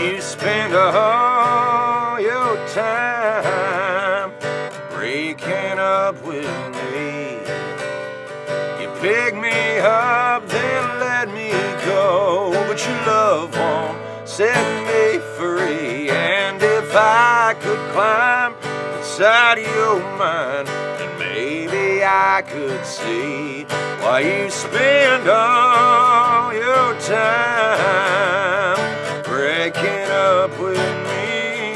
You spend all your time breaking up with me. You pick me up, then let me go, but your love won't set me free. And if I could climb inside your mind, then maybe I could see why you spend all up with me.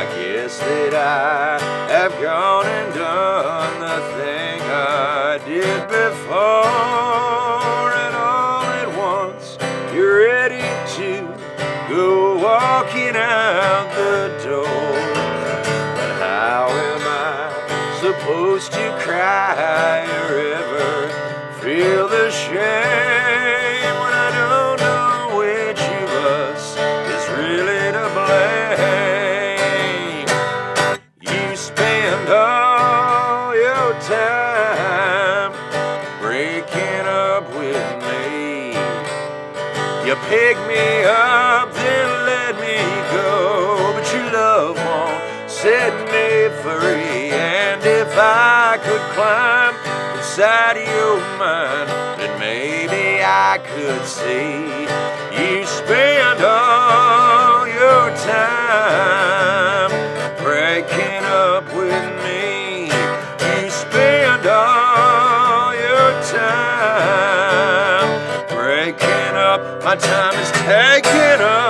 I guess that I have gone and done the thing I did before, and all at once you're ready to go walking out the door. But how am I supposed to cry spend all your time breaking up with me. You pick me up, then let me go, but your love won't set me free. And if I could climb inside your mind, then maybe I could see up. My time is taken up.